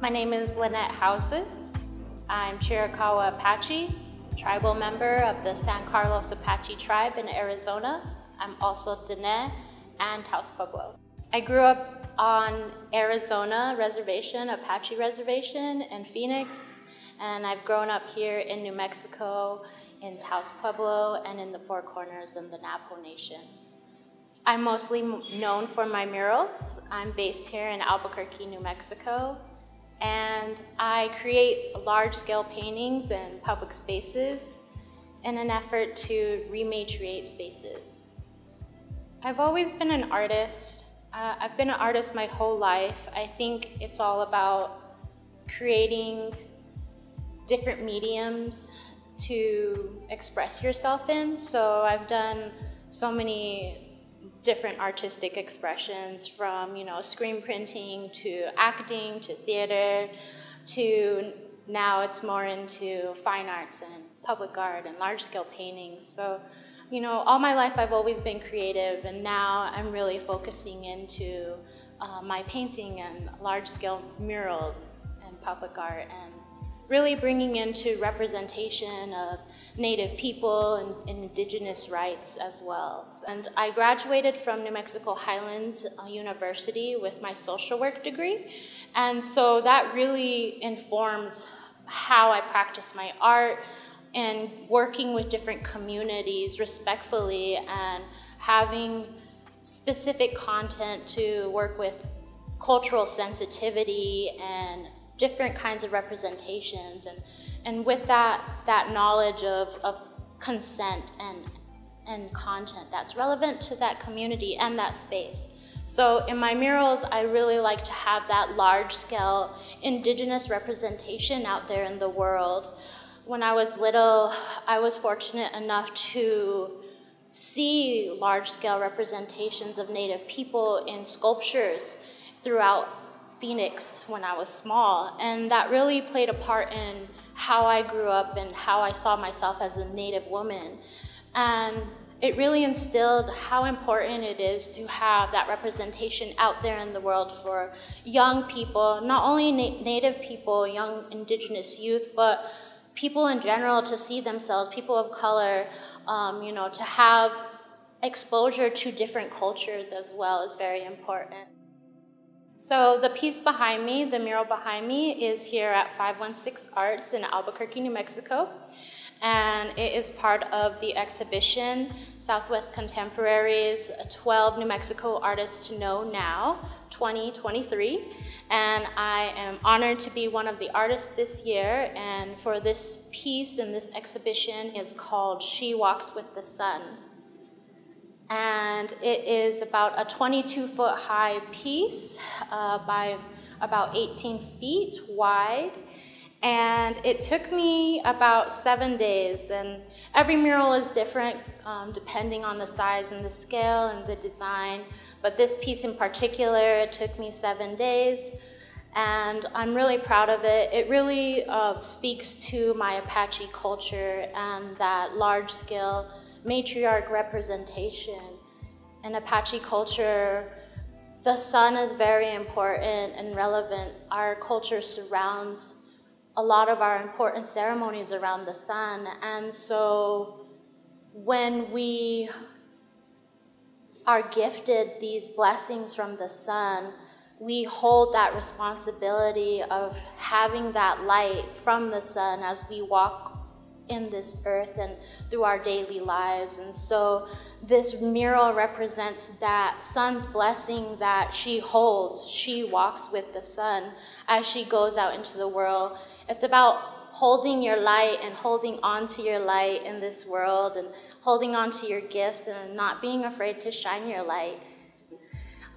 My name is Lynnette Haozous. I'm Chiricahua Apache, tribal member of the San Carlos Apache tribe in Arizona. I'm also Dene and Taos Pueblo. I grew up on Arizona Reservation, Apache Reservation in Phoenix, and I've grown up here in New Mexico, in Taos Pueblo, and in the Four Corners in the Navajo Nation. I'm mostly known for my murals. I'm based here in Albuquerque, New Mexico, and I create large-scale paintings in public spaces in an effort to rematriate spaces. I've always been an artist. Uh, I've been an artist my whole life. I think it's all about creating different mediums to express yourself in. So I've done so many different artistic expressions from, you know, screen printing to acting to theater to now it's more into fine arts and public art and large scale paintings. So, you know, all my life I've always been creative and now I'm really focusing into uh, my painting and large scale murals and public art and really bringing into representation of Native people and, and, indigenous rights as well. And I graduated from New Mexico Highlands uh, University with my social work degree. And so that really informs how I practice my art and working with different communities respectfully and having specific content to work with cultural sensitivity and different kinds of representations. And, and with that, that knowledge of, of consent and, and content that's relevant to that community and that space. So in my murals, I really like to have that large scale indigenous representation out there in the world. When I was little, I was fortunate enough to see large scale representations of Native people in sculptures throughout Phoenix when I was small, and that really played a part in how I grew up and how I saw myself as a Native woman. And it really instilled how important it is to have that representation out there in the world for young people, not only na Native people, young Indigenous youth, but people in general to see themselves, people of color, um, you know, to have exposure to different cultures as well is very important. So the piece behind me, the mural behind me, is here at 516 Arts in Albuquerque, New Mexico. And it is part of the exhibition, Southwest Contemporary's, 12 New Mexico Artists to Know Now, 2023. And I am honored to be one of the artists this year. And for this piece in this exhibition is called She Walks with the Sun and it is about a 22 foot high piece uh, by about 18 feet wide. And it took me about seven days, and every mural is different um, depending on the size and the scale and the design. But this piece in particular, it took me seven days, and I'm really proud of it. It really uh, speaks to my Apache culture and that large scale matriarch representation. In Apache culture, the sun is very important and relevant. Our culture surrounds a lot of our important ceremonies around the sun. And so when we are gifted these blessings from the sun, we hold that responsibility of having that light from the sun as we walk in this earth and through our daily lives. And so this mural represents that sun's blessing that she holds. She walks with the sun as she goes out into the world. It's about holding your light and holding on to your light in this world and holding on to your gifts and not being afraid to shine your light.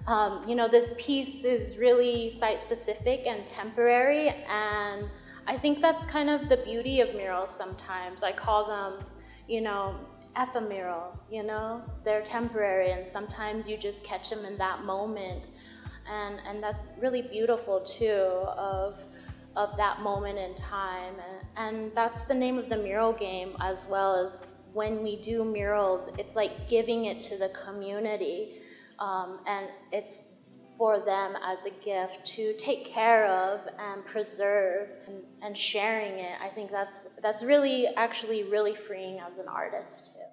Um, you know, this piece is really site specific and temporary and I think that's kind of the beauty of murals sometimes. I call them, you know, ephemeral, you know? They're temporary and sometimes you just catch them in that moment. And, and that's really beautiful too of, of that moment in time. And, and that's the name of the mural game as well as when we do murals, it's like giving it to the community. Um, and it's for them as a gift to take care of and preserve and, and sharing it. I think that's that's really actually really freeing as an artist too.